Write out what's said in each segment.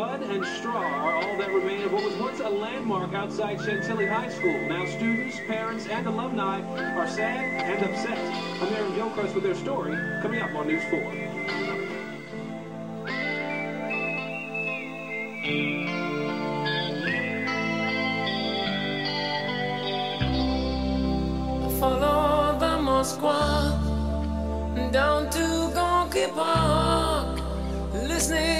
Mud and straw are all that remain of what was once a landmark outside Chantilly High School. Now students, parents, and alumni are sad and upset. I'm Aaron Gilchrist with their story coming up on News 4. Follow the down to Gorky Park, listening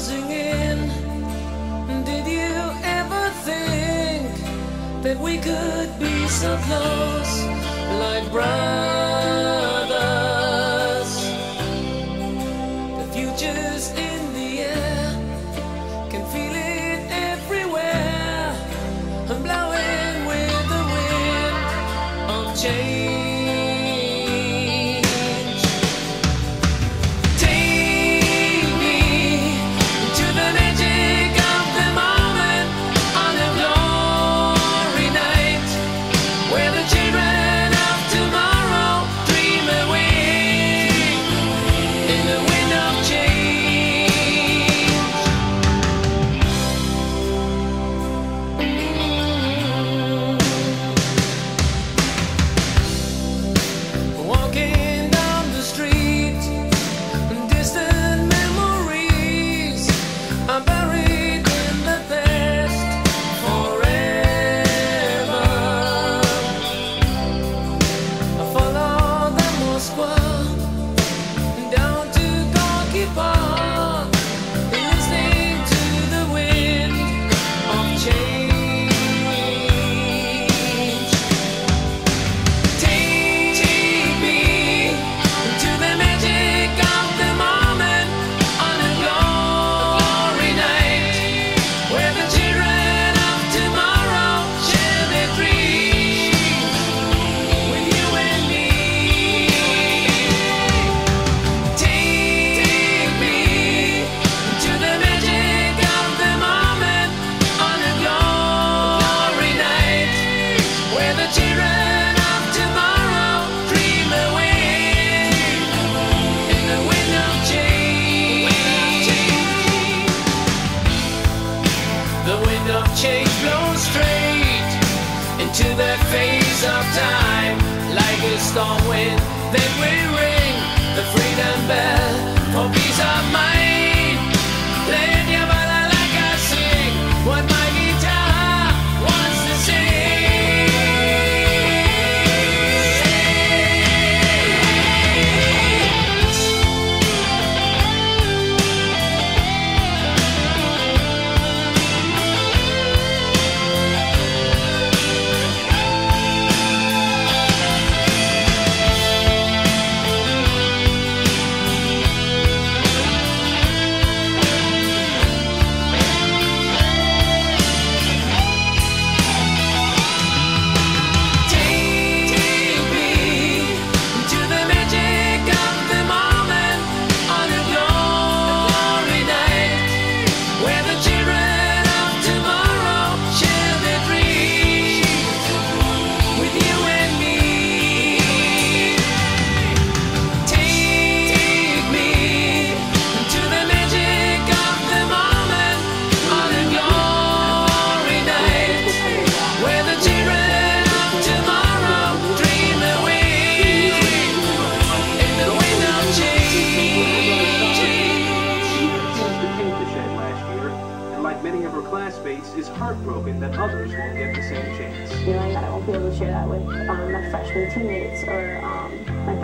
Closing in. Did you ever think that we could be so close, like brothers? The wind of change blows straight into that phase of time, like a storm wind. Then we ring the freedom bell like many of her classmates, is heartbroken that others won't get the same chance. feeling that I won't be able to share that with um, my freshman teammates or um, my